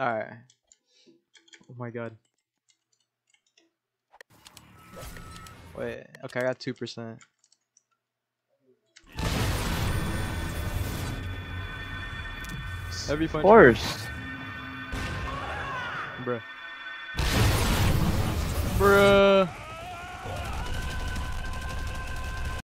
Alright. Oh my god. Wait, okay, I got 2%. That'd be fun. Of course. Bruh. Bruh.